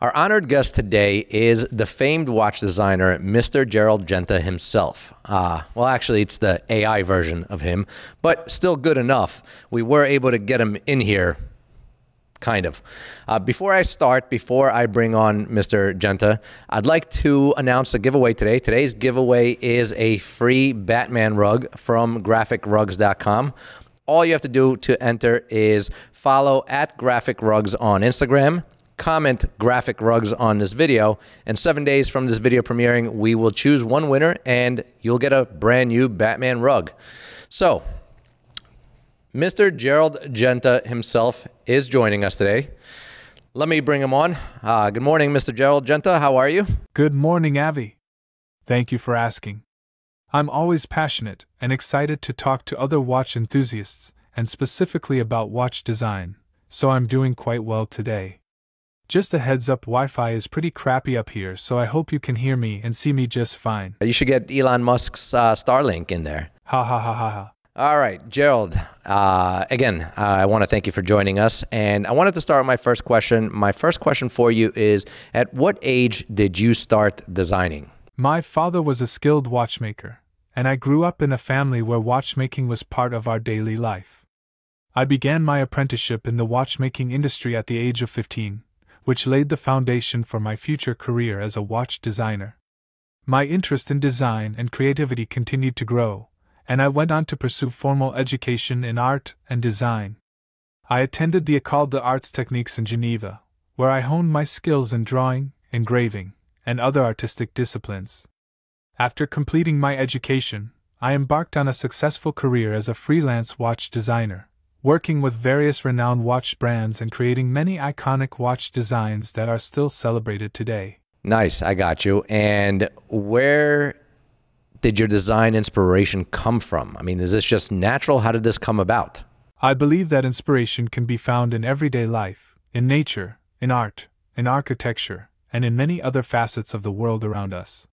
Our honored guest today is the famed watch designer, Mr. Gerald Genta himself. Uh, well, actually, it's the AI version of him, but still good enough. We were able to get him in here kind of. Uh, before I start, before I bring on Mr. Genta, I'd like to announce a giveaway today. Today's giveaway is a free Batman rug from graphicrugs.com. All you have to do to enter is follow at Graphic Rugs on Instagram, comment Graphic Rugs on this video, and seven days from this video premiering, we will choose one winner and you'll get a brand new Batman rug. So, Mr. Gerald Genta himself is joining us today. Let me bring him on. Uh, good morning, Mr. Gerald Genta. How are you? Good morning, Avi. Thank you for asking. I'm always passionate and excited to talk to other watch enthusiasts, and specifically about watch design, so I'm doing quite well today. Just a heads up Wi Fi is pretty crappy up here, so I hope you can hear me and see me just fine. You should get Elon Musk's uh, Starlink in there. Ha ha ha ha ha. All right, Gerald. Uh, again, uh, I want to thank you for joining us. And I wanted to start with my first question. My first question for you is At what age did you start designing? My father was a skilled watchmaker, and I grew up in a family where watchmaking was part of our daily life. I began my apprenticeship in the watchmaking industry at the age of 15, which laid the foundation for my future career as a watch designer. My interest in design and creativity continued to grow and I went on to pursue formal education in art and design. I attended the École des Arts Techniques in Geneva, where I honed my skills in drawing, engraving, and other artistic disciplines. After completing my education, I embarked on a successful career as a freelance watch designer, working with various renowned watch brands and creating many iconic watch designs that are still celebrated today. Nice, I got you. And where did your design inspiration come from? I mean, is this just natural? How did this come about? I believe that inspiration can be found in everyday life, in nature, in art, in architecture, and in many other facets of the world around us.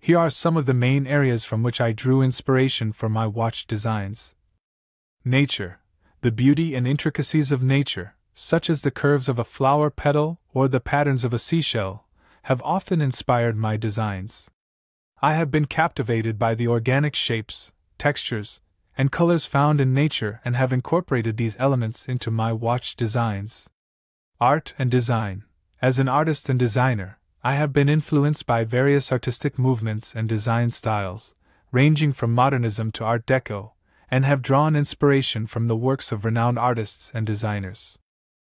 Here are some of the main areas from which I drew inspiration for my watch designs. Nature. The beauty and intricacies of nature, such as the curves of a flower petal or the patterns of a seashell, have often inspired my designs. I have been captivated by the organic shapes, textures, and colors found in nature and have incorporated these elements into my watch designs. Art and design. As an artist and designer, I have been influenced by various artistic movements and design styles, ranging from modernism to Art Deco, and have drawn inspiration from the works of renowned artists and designers.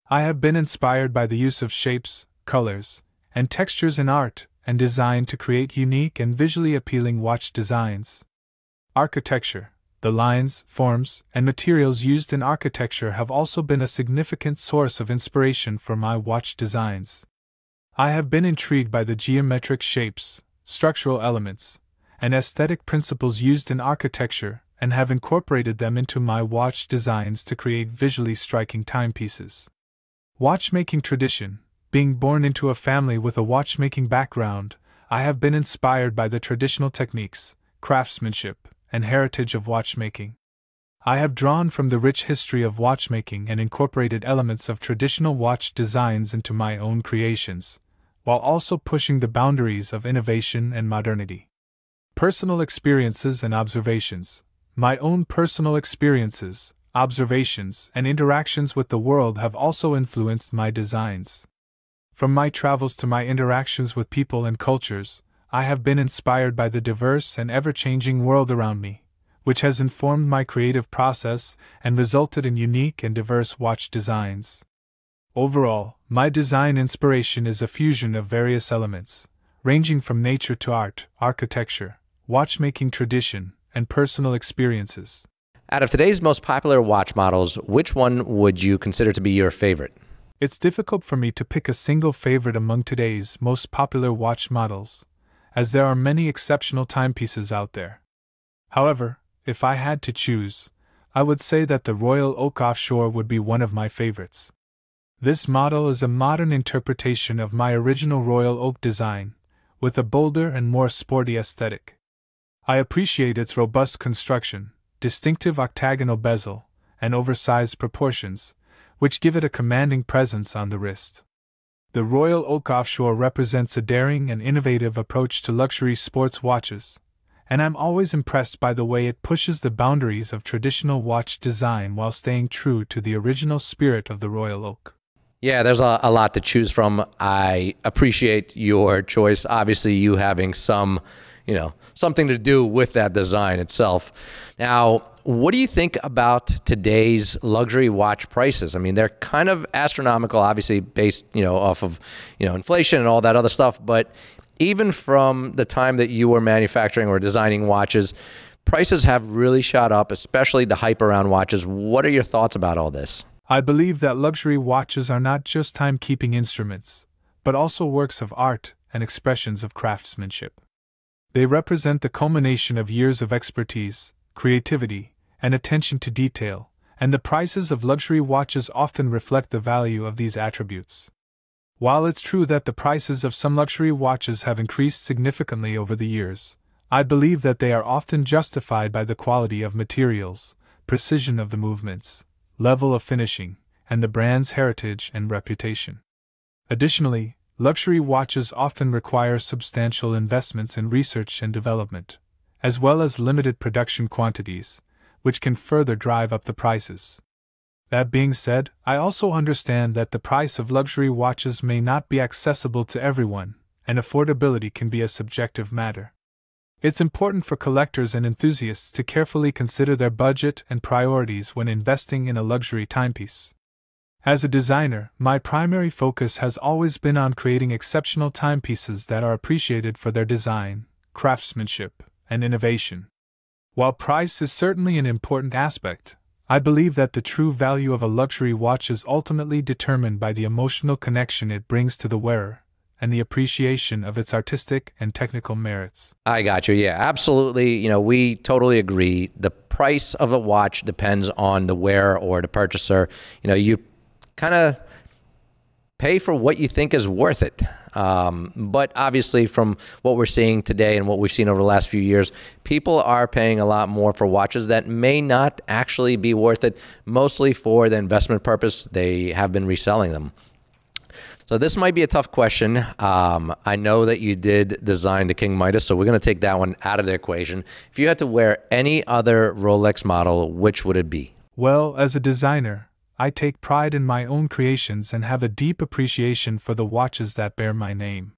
I have been inspired by the use of shapes, colors, and textures in art and design to create unique and visually appealing watch designs. Architecture The lines, forms, and materials used in architecture have also been a significant source of inspiration for my watch designs. I have been intrigued by the geometric shapes, structural elements, and aesthetic principles used in architecture and have incorporated them into my watch designs to create visually striking timepieces. Watchmaking tradition being born into a family with a watchmaking background, I have been inspired by the traditional techniques, craftsmanship, and heritage of watchmaking. I have drawn from the rich history of watchmaking and incorporated elements of traditional watch designs into my own creations, while also pushing the boundaries of innovation and modernity. Personal experiences and observations. My own personal experiences, observations, and interactions with the world have also influenced my designs. From my travels to my interactions with people and cultures, I have been inspired by the diverse and ever changing world around me, which has informed my creative process and resulted in unique and diverse watch designs. Overall, my design inspiration is a fusion of various elements, ranging from nature to art, architecture, watchmaking tradition, and personal experiences. Out of today's most popular watch models, which one would you consider to be your favorite? It's difficult for me to pick a single favorite among today's most popular watch models, as there are many exceptional timepieces out there. However, if I had to choose, I would say that the Royal Oak Offshore would be one of my favorites. This model is a modern interpretation of my original Royal Oak design, with a bolder and more sporty aesthetic. I appreciate its robust construction, distinctive octagonal bezel, and oversized proportions, which give it a commanding presence on the wrist. The Royal Oak Offshore represents a daring and innovative approach to luxury sports watches, and I'm always impressed by the way it pushes the boundaries of traditional watch design while staying true to the original spirit of the Royal Oak. Yeah, there's a, a lot to choose from. I appreciate your choice. Obviously, you having some, you know, something to do with that design itself. Now, what do you think about today's luxury watch prices? I mean, they're kind of astronomical, obviously based, you know, off of, you know, inflation and all that other stuff. But even from the time that you were manufacturing or designing watches, prices have really shot up, especially the hype around watches. What are your thoughts about all this? I believe that luxury watches are not just timekeeping instruments, but also works of art and expressions of craftsmanship. They represent the culmination of years of expertise, creativity, and attention to detail, and the prices of luxury watches often reflect the value of these attributes. While it's true that the prices of some luxury watches have increased significantly over the years, I believe that they are often justified by the quality of materials, precision of the movements, level of finishing, and the brand's heritage and reputation. Additionally, luxury watches often require substantial investments in research and development, as well as limited production quantities, which can further drive up the prices. That being said, I also understand that the price of luxury watches may not be accessible to everyone, and affordability can be a subjective matter. It's important for collectors and enthusiasts to carefully consider their budget and priorities when investing in a luxury timepiece. As a designer, my primary focus has always been on creating exceptional timepieces that are appreciated for their design, craftsmanship, and innovation. While price is certainly an important aspect, I believe that the true value of a luxury watch is ultimately determined by the emotional connection it brings to the wearer and the appreciation of its artistic and technical merits. I got you. Yeah, absolutely. You know, we totally agree. The price of a watch depends on the wearer or the purchaser. You know, you kind of pay for what you think is worth it. Um, but obviously, from what we're seeing today and what we've seen over the last few years, people are paying a lot more for watches that may not actually be worth it, mostly for the investment purpose. They have been reselling them. So this might be a tough question. Um, I know that you did design the King Midas, so we're going to take that one out of the equation. If you had to wear any other Rolex model, which would it be? Well, as a designer, I take pride in my own creations and have a deep appreciation for the watches that bear my name.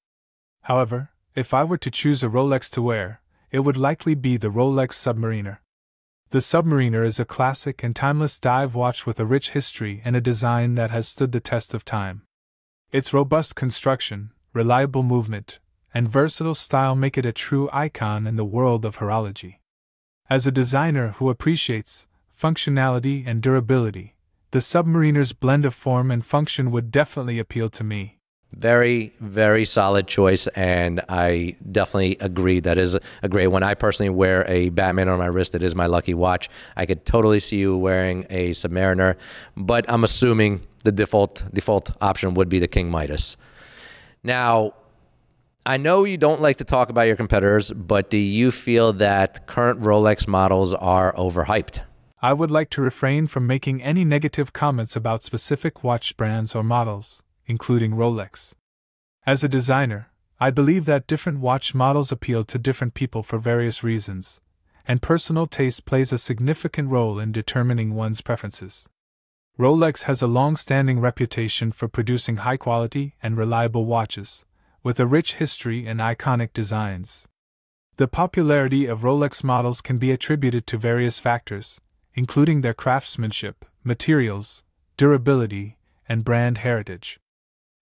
However, if I were to choose a Rolex to wear, it would likely be the Rolex Submariner. The Submariner is a classic and timeless dive watch with a rich history and a design that has stood the test of time. Its robust construction, reliable movement, and versatile style make it a true icon in the world of horology. As a designer who appreciates functionality and durability, the Submariner's blend of form and function would definitely appeal to me. Very, very solid choice, and I definitely agree that is a great one. I personally wear a Batman on my wrist. It is my lucky watch. I could totally see you wearing a Submariner, but I'm assuming the default default option would be the King Midas. Now, I know you don't like to talk about your competitors, but do you feel that current Rolex models are overhyped? I would like to refrain from making any negative comments about specific watch brands or models, including Rolex. As a designer, I believe that different watch models appeal to different people for various reasons, and personal taste plays a significant role in determining one's preferences. Rolex has a long standing reputation for producing high quality and reliable watches, with a rich history and iconic designs. The popularity of Rolex models can be attributed to various factors, including their craftsmanship, materials, durability, and brand heritage.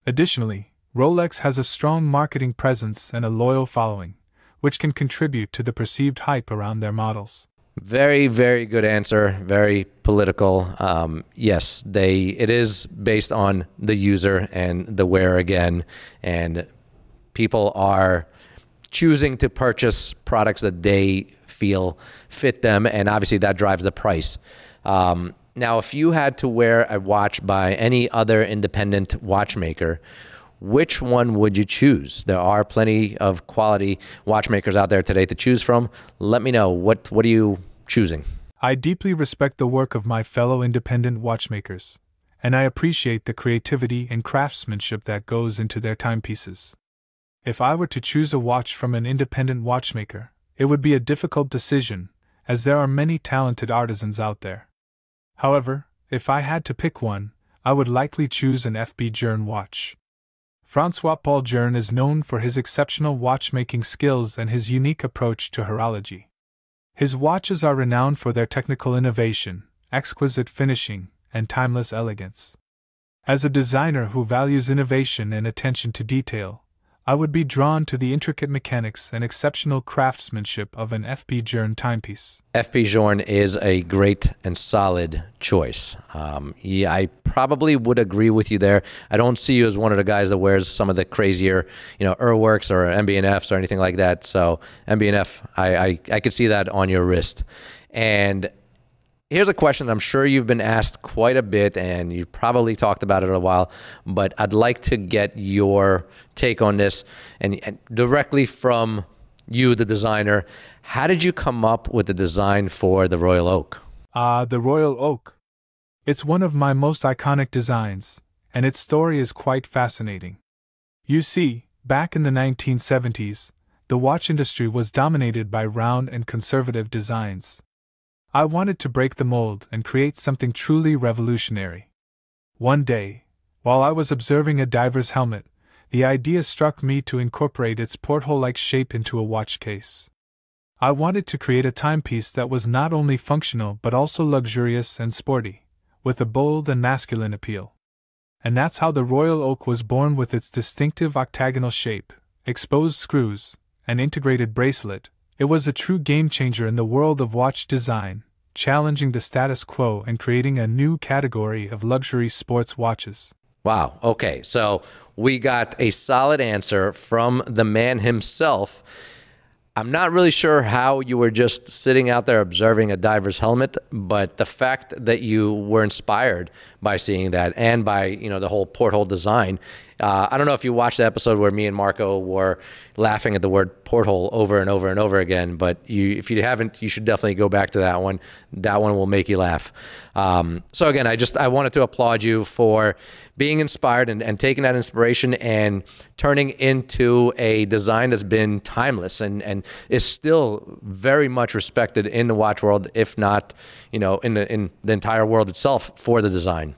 Additionally, Rolex has a strong marketing presence and a loyal following, which can contribute to the perceived hype around their models. Very, very good answer. Very political. Um, yes, they. It is based on the user and the wear again, and people are choosing to purchase products that they feel fit them, and obviously that drives the price. Um, now, if you had to wear a watch by any other independent watchmaker, which one would you choose? There are plenty of quality watchmakers out there today to choose from. Let me know what what are you choosing? I deeply respect the work of my fellow independent watchmakers, and I appreciate the creativity and craftsmanship that goes into their timepieces. If I were to choose a watch from an independent watchmaker, it would be a difficult decision, as there are many talented artisans out there. However, if I had to pick one, I would likely choose an FB Journe watch. Francois Paul Journe is known for his exceptional watchmaking skills and his unique approach to horology. His watches are renowned for their technical innovation, exquisite finishing, and timeless elegance. As a designer who values innovation and attention to detail, I would be drawn to the intricate mechanics and exceptional craftsmanship of an FB Journe timepiece. FB Journe is a great and solid choice. Um, yeah, I probably would agree with you there. I don't see you as one of the guys that wears some of the crazier, you know, Urwerks or MB&Fs or anything like that. So MB&F, I, I, I could see that on your wrist. And Here's a question I'm sure you've been asked quite a bit and you've probably talked about it a while, but I'd like to get your take on this and, and, directly from you, the designer. How did you come up with the design for the Royal Oak? Ah, uh, the Royal Oak. It's one of my most iconic designs, and its story is quite fascinating. You see, back in the 1970s, the watch industry was dominated by round and conservative designs. I wanted to break the mold and create something truly revolutionary. One day, while I was observing a diver's helmet, the idea struck me to incorporate its porthole like shape into a watch case. I wanted to create a timepiece that was not only functional but also luxurious and sporty, with a bold and masculine appeal. And that's how the Royal Oak was born with its distinctive octagonal shape, exposed screws, and integrated bracelet, it was a true game changer in the world of watch design, challenging the status quo and creating a new category of luxury sports watches. Wow. Okay. So we got a solid answer from the man himself. I'm not really sure how you were just sitting out there observing a diver's helmet, but the fact that you were inspired by seeing that and by you know the whole porthole design uh, I don't know if you watched the episode where me and Marco were laughing at the word porthole over and over and over again, but you, if you haven't, you should definitely go back to that one. That one will make you laugh. Um, so again, I just I wanted to applaud you for being inspired and, and taking that inspiration and turning into a design that's been timeless and, and is still very much respected in the watch world, if not, you know, in the in the entire world itself for the design.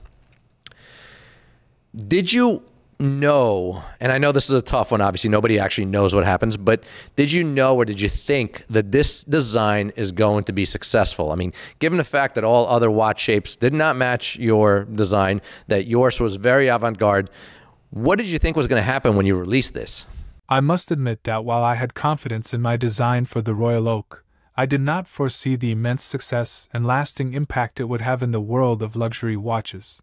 Did you know, and I know this is a tough one, obviously, nobody actually knows what happens, but did you know or did you think that this design is going to be successful? I mean, given the fact that all other watch shapes did not match your design, that yours was very avant garde, what did you think was going to happen when you released this? I must admit that while I had confidence in my design for the Royal Oak, I did not foresee the immense success and lasting impact it would have in the world of luxury watches.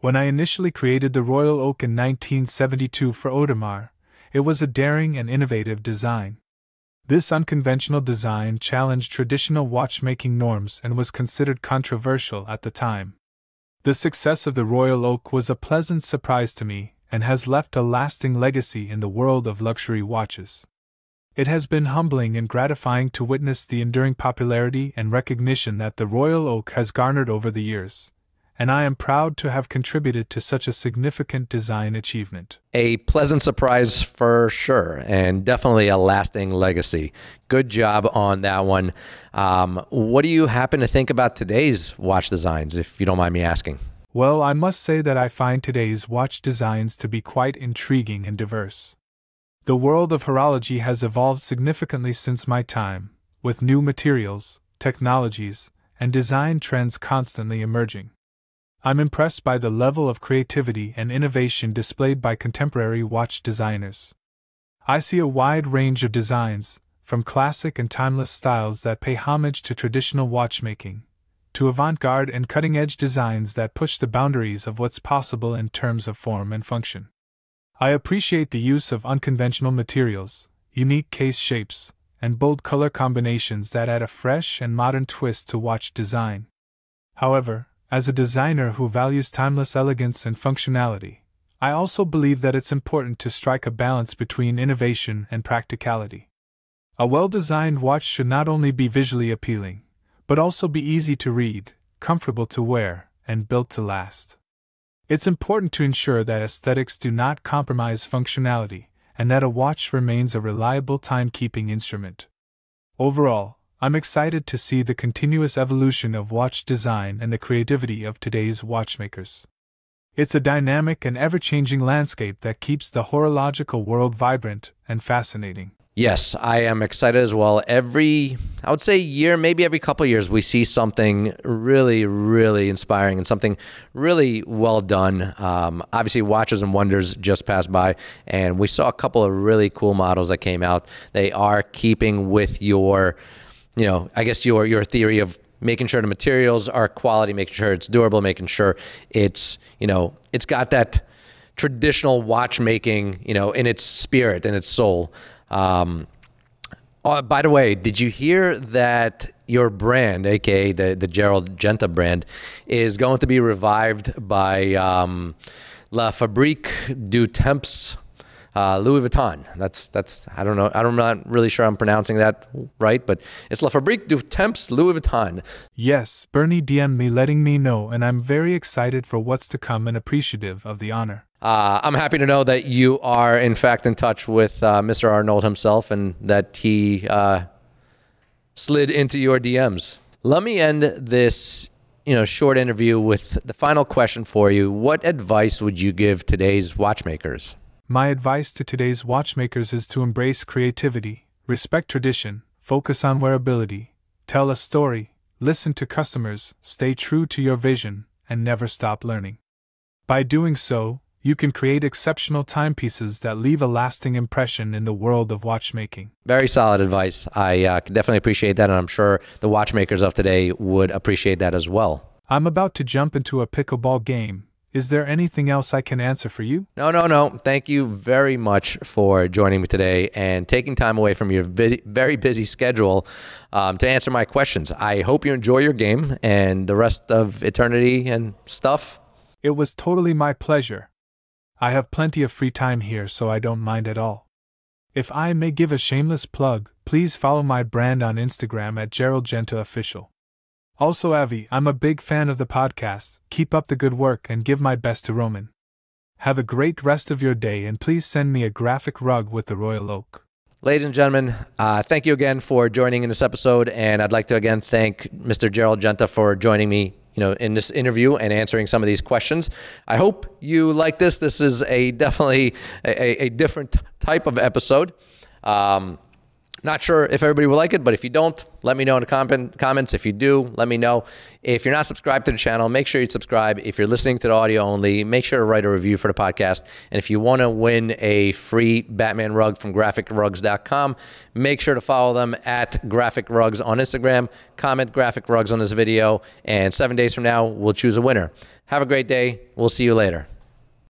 When I initially created the Royal Oak in 1972 for Audemars, it was a daring and innovative design. This unconventional design challenged traditional watchmaking norms and was considered controversial at the time. The success of the Royal Oak was a pleasant surprise to me and has left a lasting legacy in the world of luxury watches. It has been humbling and gratifying to witness the enduring popularity and recognition that the Royal Oak has garnered over the years and I am proud to have contributed to such a significant design achievement. A pleasant surprise for sure, and definitely a lasting legacy. Good job on that one. Um, what do you happen to think about today's watch designs, if you don't mind me asking? Well, I must say that I find today's watch designs to be quite intriguing and diverse. The world of horology has evolved significantly since my time, with new materials, technologies, and design trends constantly emerging. I'm impressed by the level of creativity and innovation displayed by contemporary watch designers. I see a wide range of designs, from classic and timeless styles that pay homage to traditional watchmaking, to avant garde and cutting edge designs that push the boundaries of what's possible in terms of form and function. I appreciate the use of unconventional materials, unique case shapes, and bold color combinations that add a fresh and modern twist to watch design. However, as a designer who values timeless elegance and functionality, I also believe that it's important to strike a balance between innovation and practicality. A well designed watch should not only be visually appealing, but also be easy to read, comfortable to wear, and built to last. It's important to ensure that aesthetics do not compromise functionality and that a watch remains a reliable timekeeping instrument. Overall, I'm excited to see the continuous evolution of watch design and the creativity of today's watchmakers. It's a dynamic and ever changing landscape that keeps the horological world vibrant and fascinating. Yes, I am excited as well. Every, I would say, year, maybe every couple years, we see something really, really inspiring and something really well done. Um, obviously, Watches and Wonders just passed by, and we saw a couple of really cool models that came out. They are keeping with your you know, I guess your your theory of making sure the materials are quality, making sure it's durable, making sure it's you know it's got that traditional watchmaking, you know, in its spirit and its soul. Um, oh, by the way, did you hear that your brand, aka the the Gerald Genta brand, is going to be revived by um, La Fabrique du Temps uh, Louis Vuitton. That's that's I don't know. I'm not really sure I'm pronouncing that right, but it's La Fabrique du Temps Louis Vuitton. Yes, Bernie DM'd me letting me know, and I'm very excited for what's to come and appreciative of the honor. Uh, I'm happy to know that you are in fact in touch with uh, Mr. Arnault himself, and that he uh, slid into your DMs. Let me end this you know short interview with the final question for you. What advice would you give today's watchmakers? My advice to today's watchmakers is to embrace creativity, respect tradition, focus on wearability, tell a story, listen to customers, stay true to your vision, and never stop learning. By doing so, you can create exceptional timepieces that leave a lasting impression in the world of watchmaking. Very solid advice. I uh, definitely appreciate that, and I'm sure the watchmakers of today would appreciate that as well. I'm about to jump into a pickleball game, is there anything else I can answer for you? No, no, no. Thank you very much for joining me today and taking time away from your very busy schedule um, to answer my questions. I hope you enjoy your game and the rest of eternity and stuff. It was totally my pleasure. I have plenty of free time here, so I don't mind at all. If I may give a shameless plug, please follow my brand on Instagram at Gerald Genta Official. Also, Avi, I'm a big fan of the podcast. Keep up the good work and give my best to Roman. Have a great rest of your day and please send me a graphic rug with the royal oak. Ladies and gentlemen, uh, thank you again for joining in this episode, and I'd like to again thank Mr. Gerald Genta for joining me, you know, in this interview and answering some of these questions. I hope you like this. This is a definitely a, a different type of episode. Um, not sure if everybody will like it, but if you don't, let me know in the comment, comments. If you do, let me know. If you're not subscribed to the channel, make sure you subscribe. If you're listening to the audio only, make sure to write a review for the podcast. And if you want to win a free Batman rug from graphicrugs.com, make sure to follow them at Graphic Rugs on Instagram. Comment Graphic Rugs on this video, and seven days from now, we'll choose a winner. Have a great day. We'll see you later.